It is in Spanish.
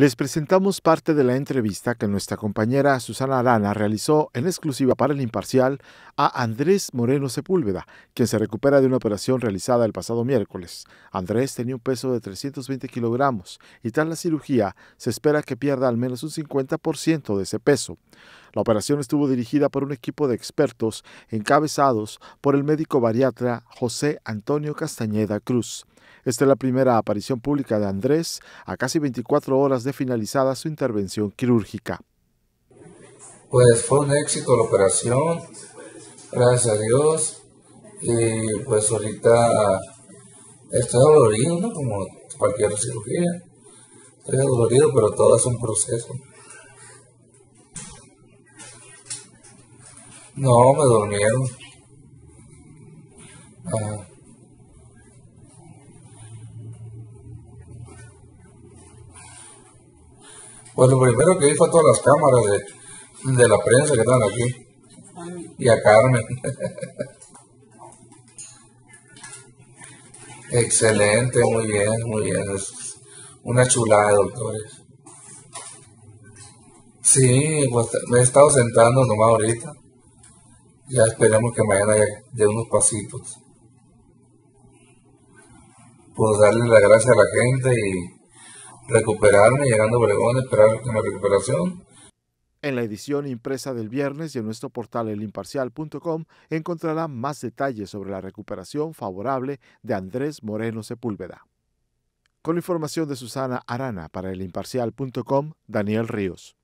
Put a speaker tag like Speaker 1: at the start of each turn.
Speaker 1: Les presentamos parte de la entrevista que nuestra compañera Susana Arana realizó en exclusiva para el imparcial a Andrés Moreno Sepúlveda, quien se recupera de una operación realizada el pasado miércoles. Andrés tenía un peso de 320 kilogramos y tras la cirugía se espera que pierda al menos un 50% de ese peso. La operación estuvo dirigida por un equipo de expertos encabezados por el médico bariatra José Antonio Castañeda Cruz. Esta es la primera aparición pública de Andrés a casi 24 horas de finalizada su intervención quirúrgica.
Speaker 2: Pues fue un éxito la operación, gracias a Dios. Y pues ahorita estoy dolorido, ¿no? Como cualquier cirugía. Estoy dolorido, pero todo es un proceso. No, me durmieron. Pues lo primero que vi fue todas las cámaras de, la prensa que están aquí. Y a Carmen. Excelente, muy bien, muy bien. Es una chulada de doctores. Sí, pues me he estado sentando nomás ahorita. Ya esperemos que mañana dé unos pasitos. Pues darle la gracia a la gente y recuperarme, llegando a Obregón, esperar la recuperación.
Speaker 1: En la edición impresa del viernes y en nuestro portal elimparcial.com encontrará más detalles sobre la recuperación favorable de Andrés Moreno Sepúlveda. Con información de Susana Arana para elimparcial.com, Daniel Ríos.